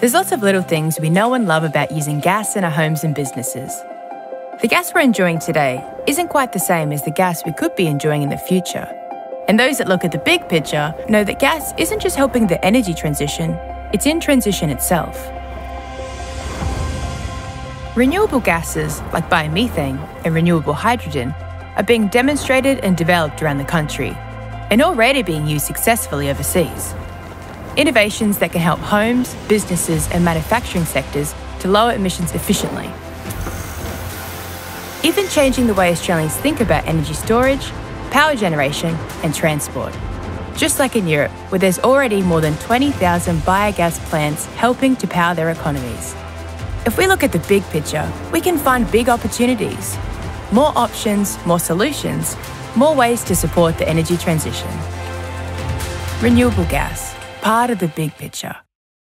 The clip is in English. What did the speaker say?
There's lots of little things we know and love about using gas in our homes and businesses. The gas we're enjoying today isn't quite the same as the gas we could be enjoying in the future. And those that look at the big picture know that gas isn't just helping the energy transition, it's in transition itself. Renewable gases like biomethane and renewable hydrogen are being demonstrated and developed around the country and already being used successfully overseas. Innovations that can help homes, businesses, and manufacturing sectors to lower emissions efficiently. Even changing the way Australians think about energy storage, power generation, and transport. Just like in Europe, where there's already more than 20,000 biogas plants helping to power their economies. If we look at the big picture, we can find big opportunities. More options, more solutions, more ways to support the energy transition. Renewable gas, part of the big picture.